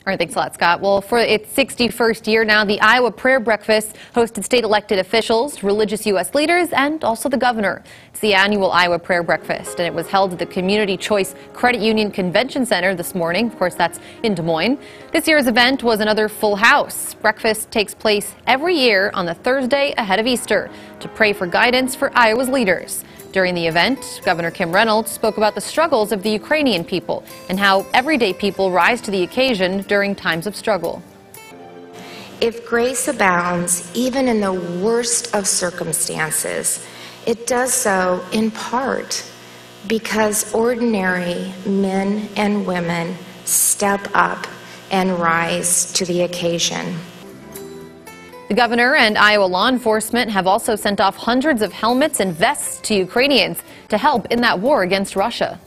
All right, thanks a lot, Scott. Well, for its 61st year now, the Iowa Prayer Breakfast hosted state elected officials, religious U.S. leaders, and also the governor. It's the annual Iowa Prayer Breakfast, and it was held at the Community Choice Credit Union Convention Center this morning. Of course, that's in Des Moines. This year's event was another full house. Breakfast takes place every year on the Thursday ahead of Easter to pray for guidance for Iowa's leaders. During the event, Governor Kim Reynolds spoke about the struggles of the Ukrainian people and how everyday people rise to the occasion during times of struggle. If grace abounds, even in the worst of circumstances, it does so in part because ordinary men and women step up and rise to the occasion. The governor and Iowa law enforcement have also sent off hundreds of helmets and vests to Ukrainians to help in that war against Russia.